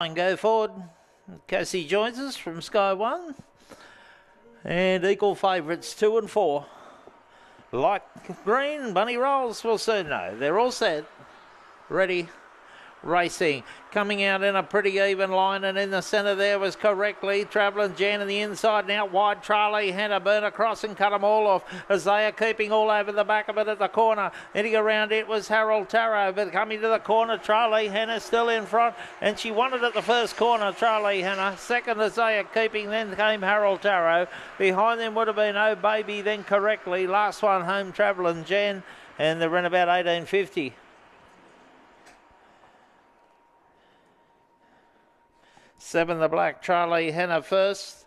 And go forward. Cassie joins us from Sky One. And equal favourites two and four. Like green, Bunny Rolls will soon know. They're all set. Ready. Racing. Coming out in a pretty even line, and in the centre there was correctly travelling Jan in the inside and out wide. Charlie Hannah burn across and cut them all off as they are keeping all over the back of it at the corner. Heading around it was Harold Tarot, but coming to the corner, Charlie Hannah still in front, and she won it at the first corner. Charlie Hannah second as they are keeping. Then came Harold Tarot. Behind them would have been Oh Baby. Then correctly last one home travelling Jan, and they ran about 1850. Seven the black, Charlie Henna first.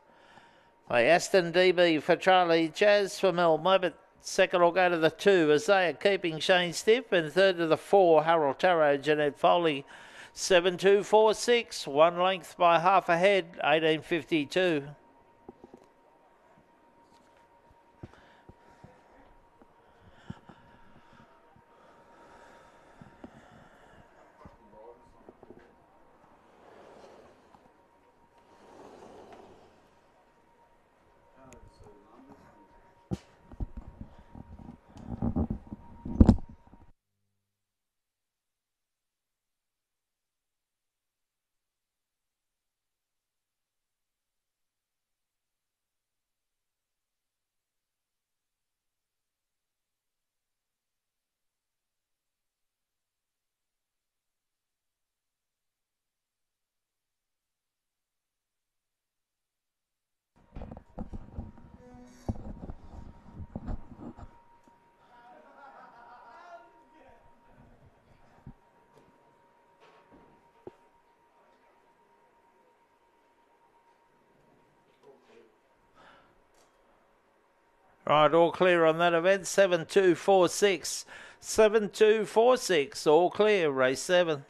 By Aston DB for Charlie, Jazz for Mel Mobbit. Second will go to the two as they are keeping Shane Stiff. And third to the four, Harold Tarot, Jeanette Foley. Seven two four six, one length by half a head, 1852. Right, all clear on that event. 7246. 7246. All clear, race 7.